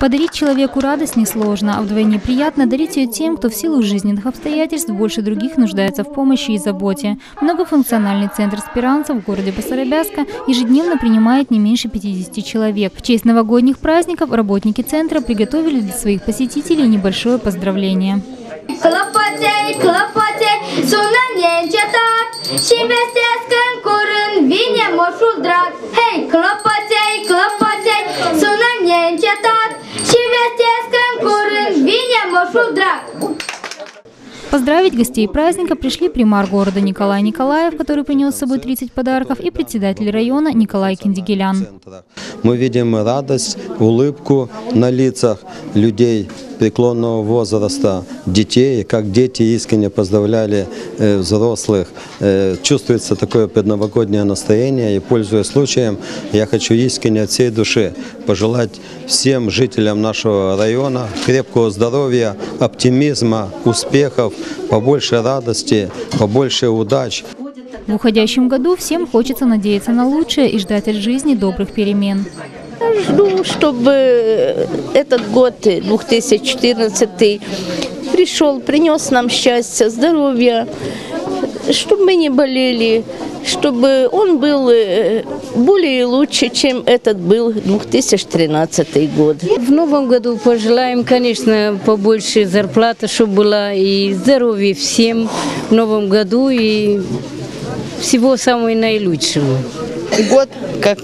Подарить человеку радость несложно, а вдвойне приятно дарить ее тем, кто в силу жизненных обстоятельств больше других нуждается в помощи и заботе. Многофункциональный центр «Спиранца» в городе Басарабяска ежедневно принимает не меньше 50 человек. В честь новогодних праздников работники центра приготовили для своих посетителей небольшое поздравление. Drag Поздравить гостей праздника пришли примар города Николай Николаев, который принес с собой 30 подарков, и председатель района Николай Киндигелян. Мы видим радость, улыбку на лицах людей преклонного возраста, детей, как дети искренне поздравляли э, взрослых. Э, чувствуется такое предновогоднее настроение, и, пользуясь случаем, я хочу искренне от всей души пожелать всем жителям нашего района крепкого здоровья, оптимизма, успехов, побольше радости, побольше удач. В уходящем году всем хочется надеяться на лучшее и ждать от жизни добрых перемен. Жду, чтобы этот год, 2014, пришел, принес нам счастье, здоровье, чтобы мы не болели, чтобы он был э, более лучше, чем этот был 2013 год. В новом году пожелаем, конечно, побольше зарплаты, чтобы была, и здоровья всем в новом году, и всего самого наилучшего. год, как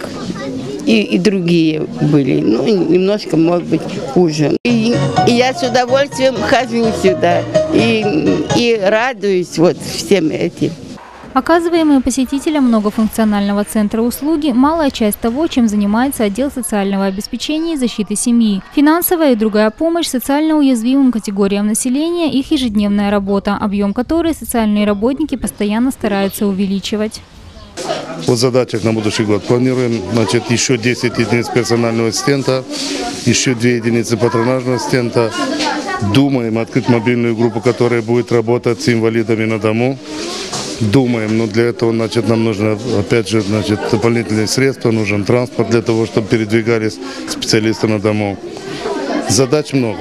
и, и другие были. Ну, немножко, может быть, хуже. И, и я с удовольствием хожу сюда и, и радуюсь вот всем этим. Оказываемые посетителям многофункционального центра услуги – малая часть того, чем занимается отдел социального обеспечения и защиты семьи. Финансовая и другая помощь социально уязвимым категориям населения – их ежедневная работа, объем которой социальные работники постоянно стараются увеличивать. По задачах на будущий год планируем значит, еще 10 единиц персонального ассистента, еще 2 единицы патронажного ассистента. Думаем открыть мобильную группу, которая будет работать с инвалидами на дому. Думаем, но для этого значит, нам нужно, опять же, значит, дополнительные средства, нужен транспорт для того, чтобы передвигались специалисты на дому. Задач много.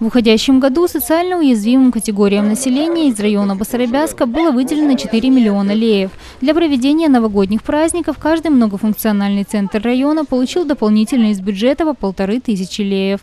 В уходящем году социально уязвимым категориям населения из района Басарабяска было выделено 4 миллиона леев. Для проведения новогодних праздников каждый многофункциональный центр района получил дополнительно из бюджета по полторы тысячи леев.